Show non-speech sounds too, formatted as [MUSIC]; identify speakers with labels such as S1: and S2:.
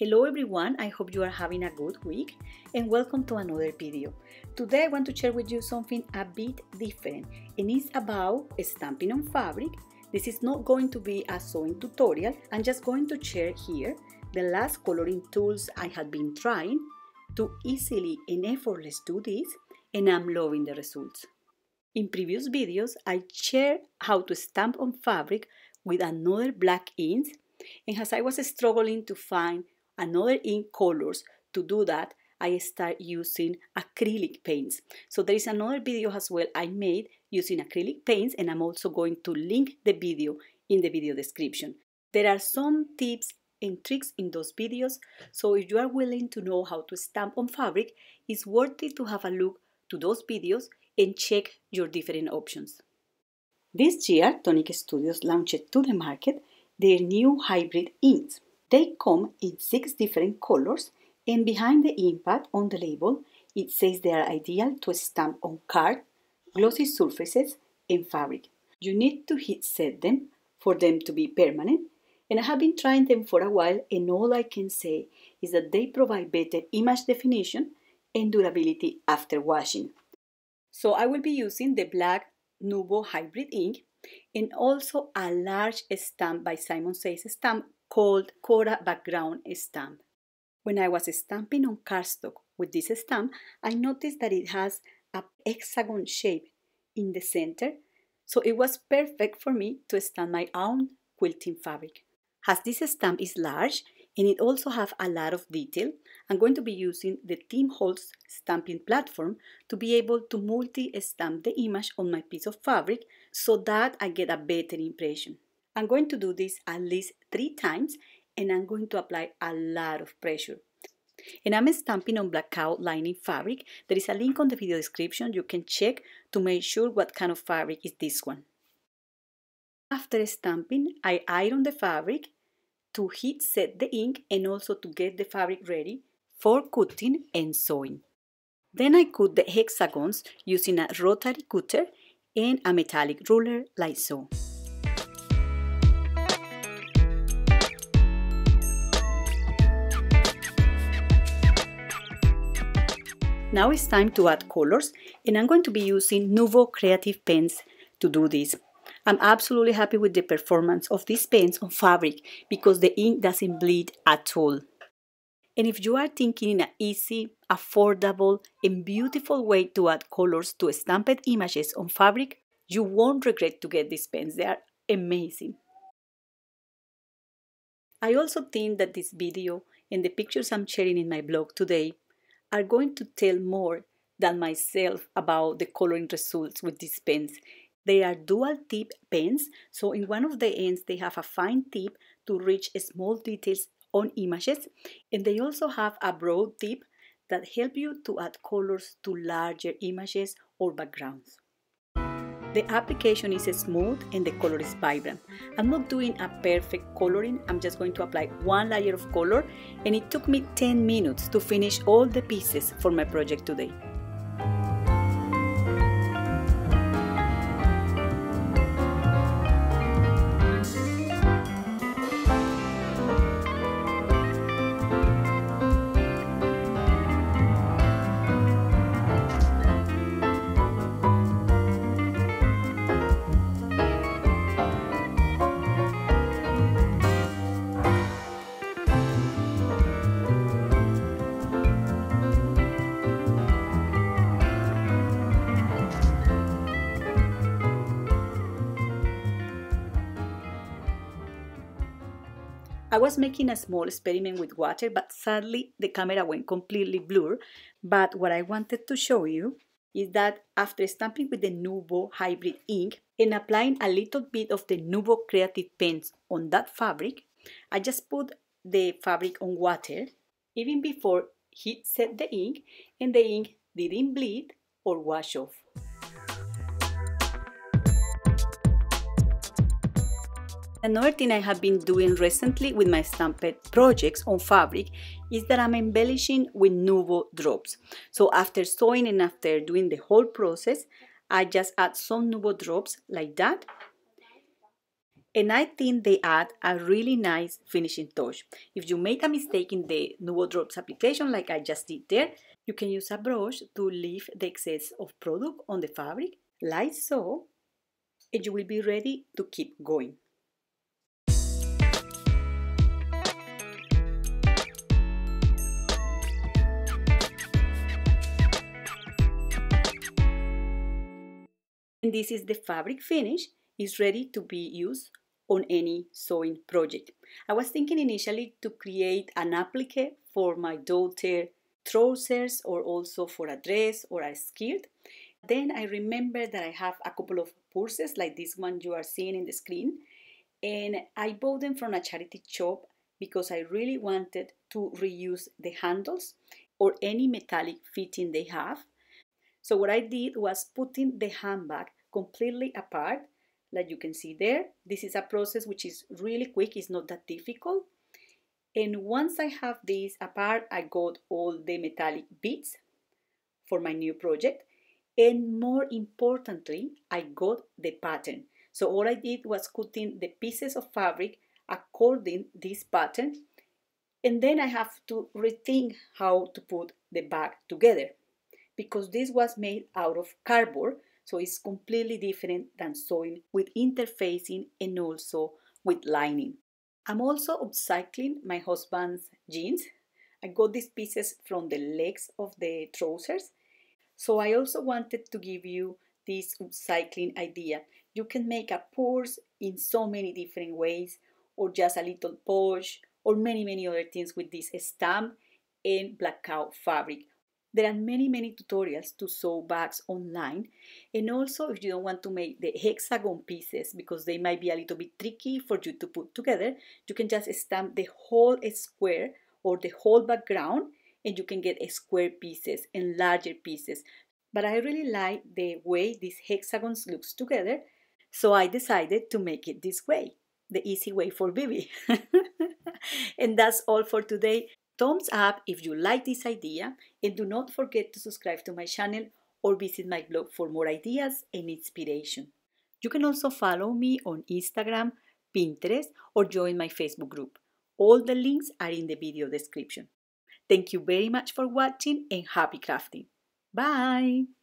S1: Hello everyone, I hope you are having a good week and welcome to another video. Today I want to share with you something a bit different and it's about stamping on fabric. This is not going to be a sewing tutorial, I'm just going to share here the last coloring tools I have been trying to easily and effortless do this and I'm loving the results. In previous videos, I shared how to stamp on fabric with another black ink and as I was struggling to find another ink colors to do that, I start using acrylic paints. So there is another video as well I made using acrylic paints and I'm also going to link the video in the video description. There are some tips and tricks in those videos, so if you are willing to know how to stamp on fabric, it's worth it to have a look to those videos and check your different options. This year, Tonic Studios launched to the market their new hybrid inks. They come in six different colors and behind the impact on the label it says they are ideal to stamp on card, glossy surfaces and fabric. You need to heat set them for them to be permanent and I have been trying them for a while and all I can say is that they provide better image definition and durability after washing. So I will be using the black Nuvo hybrid ink and also a large stamp by Simon Says Stamp called Cora Background Stamp. When I was stamping on cardstock with this stamp, I noticed that it has a hexagon shape in the center, so it was perfect for me to stamp my own quilting fabric. As this stamp is large and it also have a lot of detail, I'm going to be using the Tim Holtz stamping platform to be able to multi-stamp the image on my piece of fabric so that I get a better impression. I'm going to do this at least three times and I'm going to apply a lot of pressure. And I'm stamping on blackout lining fabric. There is a link on the video description you can check to make sure what kind of fabric is this one. After stamping, I iron the fabric to heat set the ink and also to get the fabric ready for cutting and sewing. Then I cut the hexagons using a rotary cutter and a metallic ruler like so. Now it's time to add colors and I'm going to be using Nuvo Creative Pens to do this. I'm absolutely happy with the performance of these pens on fabric because the ink doesn't bleed at all. And if you are thinking in an easy, affordable, and beautiful way to add colors to stamped images on fabric, you won't regret to get these pens. They are amazing. I also think that this video and the pictures I'm sharing in my blog today are going to tell more than myself about the coloring results with these pens. They are dual tip pens, so in one of the ends they have a fine tip to reach small details on images, and they also have a broad tip that help you to add colors to larger images or backgrounds. The application is smooth and the color is vibrant. I'm not doing a perfect coloring, I'm just going to apply one layer of color and it took me 10 minutes to finish all the pieces for my project today. I was making a small experiment with water, but sadly the camera went completely blur. But what I wanted to show you is that after stamping with the Nuvo hybrid ink and applying a little bit of the Nuvo creative pens on that fabric, I just put the fabric on water even before heat set the ink and the ink didn't bleed or wash off. Another thing I have been doing recently with my stamped projects on fabric is that I'm embellishing with Nuvo drops. So after sewing and after doing the whole process, I just add some Nuvo drops like that. and I think they add a really nice finishing touch. If you make a mistake in the Nuvo Drops application like I just did there, you can use a brush to leave the excess of product on the fabric, like so, and you will be ready to keep going. And this is the fabric finish. It's ready to be used on any sewing project. I was thinking initially to create an applique for my daughter trousers or also for a dress or a skirt. Then I remember that I have a couple of purses like this one you are seeing in the screen and I bought them from a charity shop because I really wanted to reuse the handles or any metallic fitting they have. So what I did was putting the handbag completely apart like you can see there. This is a process which is really quick, it's not that difficult. And once I have this apart, I got all the metallic beads for my new project. And more importantly, I got the pattern. So all I did was cutting the pieces of fabric according this pattern. And then I have to rethink how to put the bag together because this was made out of cardboard so it's completely different than sewing with interfacing and also with lining. I'm also upcycling my husband's jeans. I got these pieces from the legs of the trousers. So I also wanted to give you this upcycling idea. You can make a purse in so many different ways or just a little pouch or many many other things with this stamp and blackout fabric there are many, many tutorials to sew bags online. And also, if you don't want to make the hexagon pieces because they might be a little bit tricky for you to put together, you can just stamp the whole square or the whole background and you can get square pieces and larger pieces. But I really like the way these hexagons looks together, so I decided to make it this way, the easy way for Bibi. [LAUGHS] and that's all for today. Thumbs up if you like this idea and do not forget to subscribe to my channel or visit my blog for more ideas and inspiration. You can also follow me on Instagram, Pinterest, or join my Facebook group. All the links are in the video description. Thank you very much for watching and happy crafting. Bye!